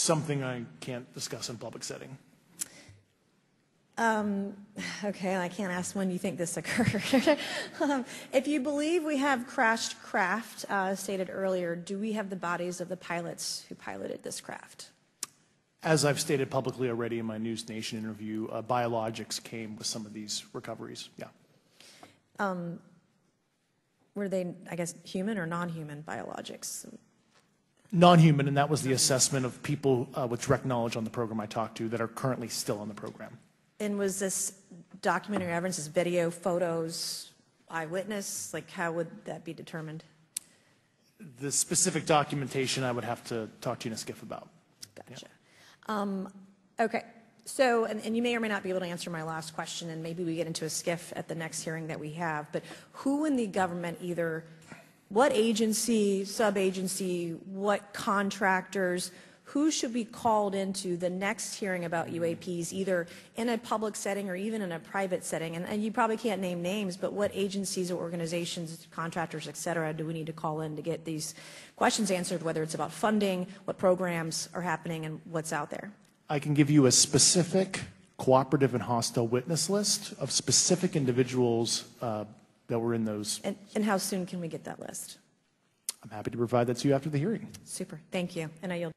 something I can't discuss in public setting. Okay, I can't ask when you think this occurred. Um, If you believe we have crashed craft, uh, stated earlier, do we have the bodies of the pilots who piloted this craft? As I've stated publicly already in my News Nation interview, uh, biologics came with some of these recoveries. Yeah. Were they, I guess, human or non-human biologics? Non-human, and that was the assessment of people uh, with direct knowledge on the program I talked to that are currently still on the program. And was this documentary evidence, this video, photos, eyewitness? Like, how would that be determined? The specific documentation I would have to talk to you in a SCIF about. Gotcha. Um, Okay, so, and, and you may or may not be able to answer my last question, and maybe we get into a SCIF at the next hearing that we have, but who in the government either, what agency, sub-agency, what contractors, who should be called into the next hearing about UAPs, either in a public setting or even in a private setting? And, and you probably can't name names, but what agencies or organizations, contractors, et cetera, do we need to call in to get these questions answered, whether it's about funding, what programs are happening, and what's out there? I can give you a specific cooperative and hostile witness list of specific individuals uh, that were in those. And, and how soon can we get that list? I'm happy to provide that to you after the hearing. Super, thank you. And I yield